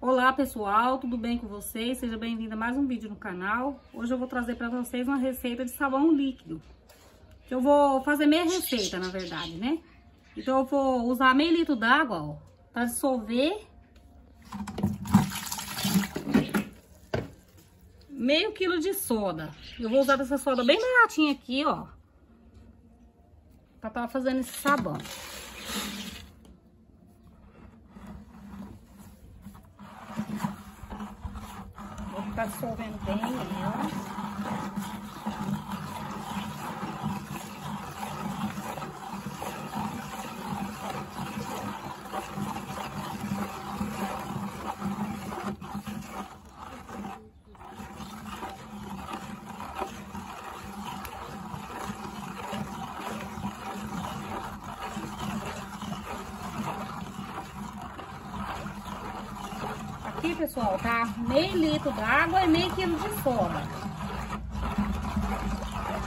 Olá pessoal, tudo bem com vocês? Seja bem-vindo a mais um vídeo no canal. Hoje eu vou trazer para vocês uma receita de sabão líquido. Eu vou fazer meia receita, na verdade, né? Então eu vou usar meio litro d'água, ó, para dissolver meio quilo de soda. Eu vou usar essa soda bem baratinha aqui, ó, para estar tá fazendo esse sabão. Tá dissolvendo bem ela. Pessoal, tá meio litro d'água e meio quilo de soda.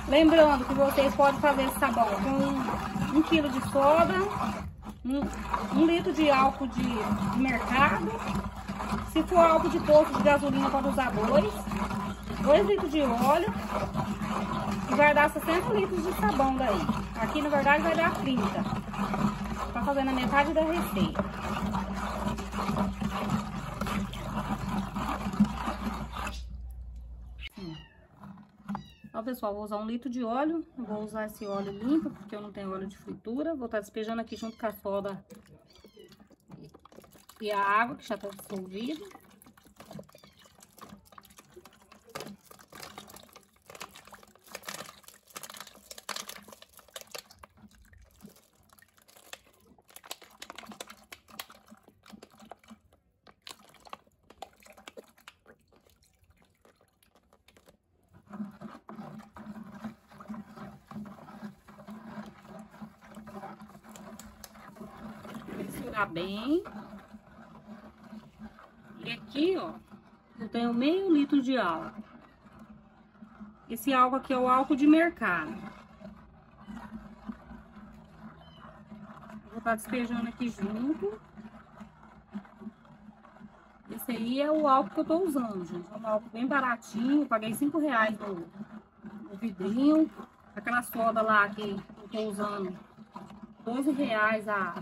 Lembrando que vocês podem fazer esse sabão com um quilo de soda, um, um litro de álcool de, de, mercado. Se for álcool de posto de gasolina, pode usar dois. Dois litros de óleo. E vai dar 60 litros de sabão daí. Aqui, na verdade, vai dar 30. Tá fazendo a metade da receita. Pessoal, vou usar um litro de óleo. Vou usar esse óleo limpo, porque eu não tenho óleo de fritura. Vou estar tá despejando aqui junto com a soda e a água, que já está dissolvida. Misturar bem. E aqui, ó, eu tenho meio litro de álcool. Esse álcool aqui é o álcool de mercado. Vou estar despejando aqui junto. Esse aí é o álcool que eu tô usando, gente. É um álcool bem baratinho. Paguei 5 reais no, no vidrinho. Aquela soda lá que eu tô usando, 12 reais a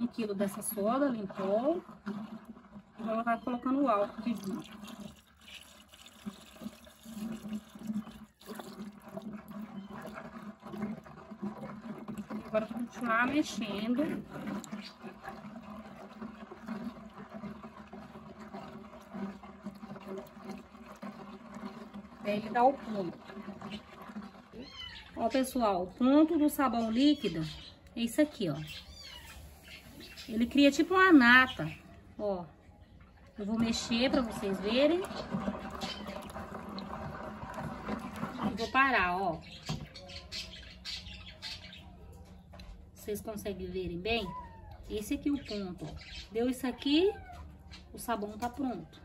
um quilo dessa soda, limpou. Agora vai colocando o álcool aqui junto. Agora continuar mexendo. Até ele dá o ponto. Ó, pessoal, o ponto do sabão líquido é isso aqui, ó. Ele cria tipo uma nata, ó. Eu vou mexer pra vocês verem. E vou parar, ó. Vocês conseguem verem bem? Esse aqui é o ponto. Deu isso aqui, o sabão tá pronto.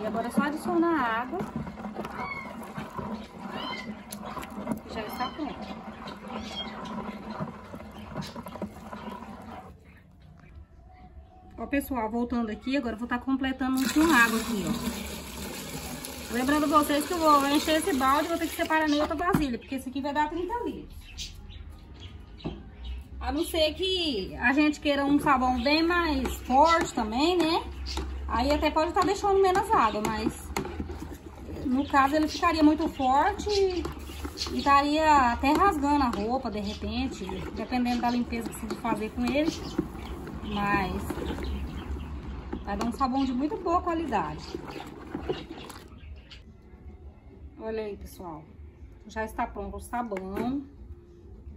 E agora é só adicionar água. Já está pronto. Ó, pessoal, voltando aqui, agora eu vou estar tá completando com água aqui, ó. Lembrando vocês que eu vou encher esse balde e vou ter que separar em outra vasilha, porque esse aqui vai dar 30 litros. A não ser que a gente queira um sabão bem mais forte também, né? Aí até pode estar tá deixando menos água, mas no caso ele ficaria muito forte e, estaria até rasgando a roupa de repente, dependendo da limpeza que vai fazer com ele. Mas vai dar um sabão de muito boa qualidade. Olha aí, pessoal. Já está pronto o sabão.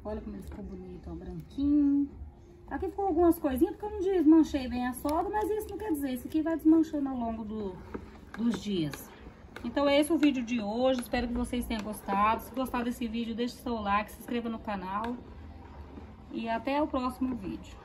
Olha como ele ficou bonito, ó, branquinho. Aqui ficou algumas coisinhas, porque eu não desmanchei bem a soda, mas isso não quer dizer. Isso aqui vai desmanchando ao longo do, dos dias. Então esse é o vídeo de hoje, espero que vocês tenham gostado. Se gostar desse vídeo, deixe seu like, se inscreva no canal. E até o próximo vídeo.